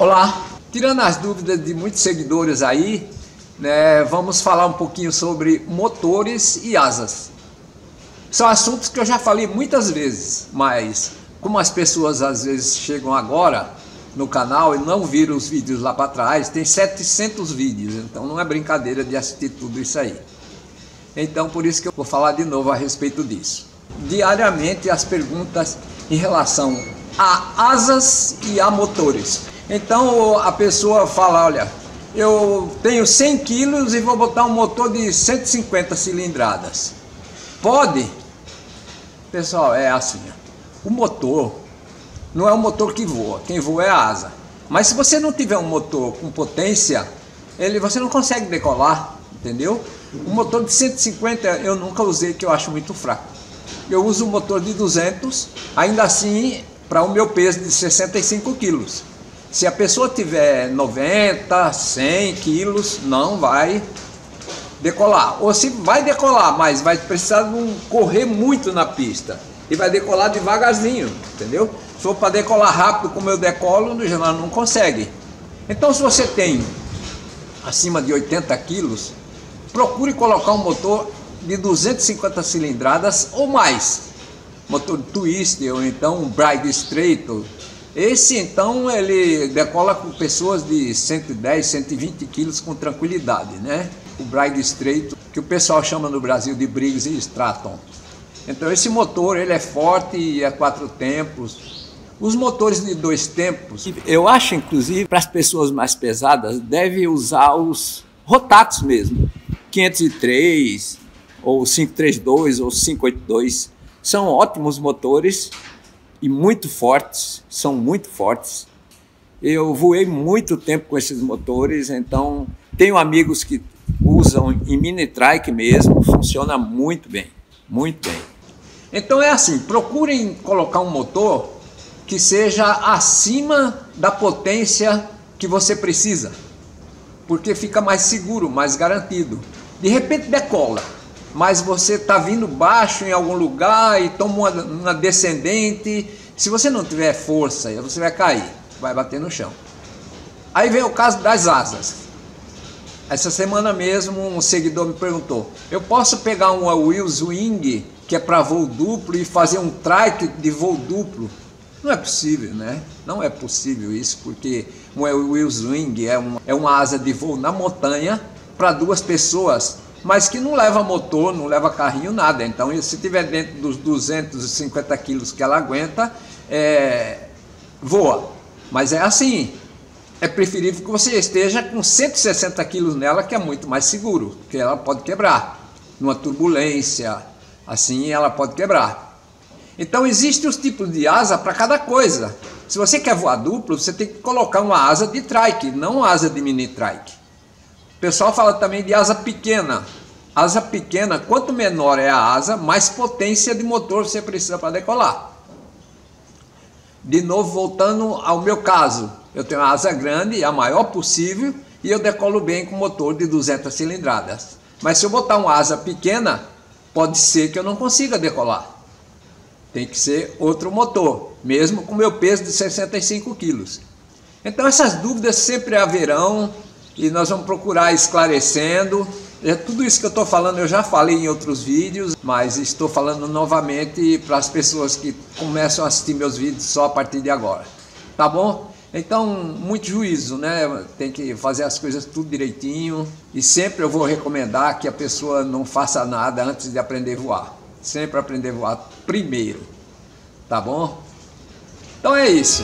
Olá, tirando as dúvidas de muitos seguidores aí, né, vamos falar um pouquinho sobre motores e asas. São assuntos que eu já falei muitas vezes, mas como as pessoas às vezes chegam agora no canal e não viram os vídeos lá para trás, tem 700 vídeos, então não é brincadeira de assistir tudo isso aí. Então por isso que eu vou falar de novo a respeito disso. Diariamente as perguntas em relação a asas e a motores. Então a pessoa fala, olha, eu tenho 100 quilos e vou botar um motor de 150 cilindradas. Pode? Pessoal, é assim, o motor não é o motor que voa, quem voa é a asa. Mas se você não tiver um motor com potência, ele, você não consegue decolar, entendeu? O motor de 150 eu nunca usei, que eu acho muito fraco. Eu uso um motor de 200, ainda assim, para o meu peso de 65 quilos. Se a pessoa tiver 90, 100 quilos, não vai decolar. Ou se vai decolar, mas vai precisar de correr muito na pista. E vai decolar devagarzinho, entendeu? Se for para decolar rápido como eu decolo, no geral não consegue. Então se você tem acima de 80 quilos, procure colocar um motor de 250 cilindradas ou mais. Motor twist ou então um bride estreito esse então ele decola com pessoas de 110, 120 quilos com tranquilidade, né? O Bride Estreito, que o pessoal chama no Brasil de Briggs e Stratton. Então esse motor ele é forte e é quatro tempos. Os motores de dois tempos, eu acho inclusive para as pessoas mais pesadas deve usar os rotatos mesmo, 503 ou 532 ou 582. São ótimos motores e muito fortes, são muito fortes. Eu voei muito tempo com esses motores, então tenho amigos que usam em mini trike mesmo, funciona muito bem, muito bem. Então é assim, procurem colocar um motor que seja acima da potência que você precisa, porque fica mais seguro, mais garantido. De repente decola, mas você está vindo baixo em algum lugar e toma uma, uma descendente. Se você não tiver força, você vai cair, vai bater no chão. Aí vem o caso das asas. Essa semana mesmo um seguidor me perguntou: eu posso pegar uma Wheels Wing que é para voo duplo e fazer um trike de voo duplo? Não é possível, né? Não é possível isso, porque uma Wheels Wing é uma, é uma asa de voo na montanha para duas pessoas mas que não leva motor, não leva carrinho, nada. Então, se tiver dentro dos 250 quilos que ela aguenta, é, voa. Mas é assim. É preferível que você esteja com 160 quilos nela, que é muito mais seguro, porque ela pode quebrar. Numa turbulência, assim ela pode quebrar. Então existem os tipos de asa para cada coisa. Se você quer voar duplo, você tem que colocar uma asa de trike, não asa de mini trike. O pessoal fala também de asa pequena. Asa pequena, quanto menor é a asa, mais potência de motor você precisa para decolar. De novo, voltando ao meu caso, eu tenho uma asa grande, a maior possível, e eu decolo bem com motor de 200 cilindradas. Mas se eu botar uma asa pequena, pode ser que eu não consiga decolar. Tem que ser outro motor, mesmo com meu peso de 65 quilos. Então essas dúvidas sempre haverão, e nós vamos procurar esclarecendo. É, tudo isso que eu estou falando eu já falei em outros vídeos, mas estou falando novamente para as pessoas que começam a assistir meus vídeos só a partir de agora. Tá bom? Então, muito juízo, né? Tem que fazer as coisas tudo direitinho. E sempre eu vou recomendar que a pessoa não faça nada antes de aprender a voar. Sempre aprender a voar primeiro. Tá bom? Então é isso.